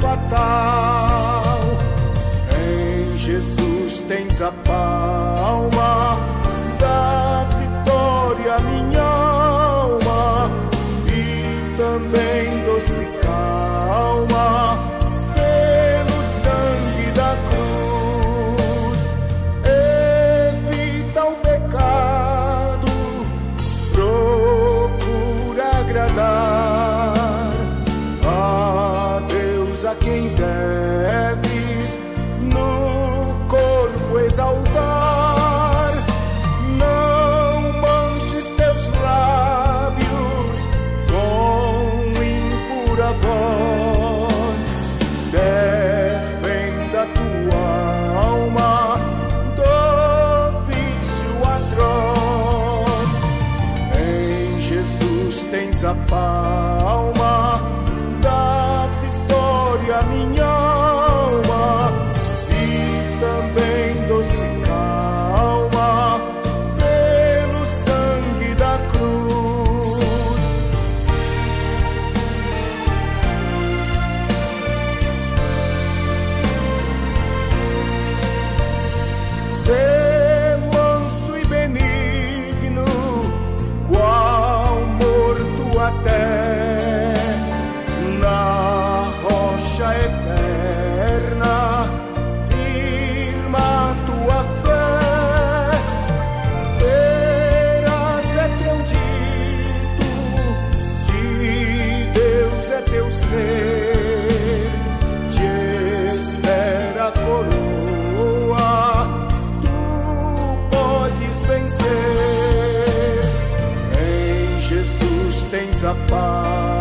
fatal. Em Jesus tens a palma. exaltar. Não manches teus lábios com impura voz. Defenda tua alma do vício atroz. Em Jesus tens a paz. paz.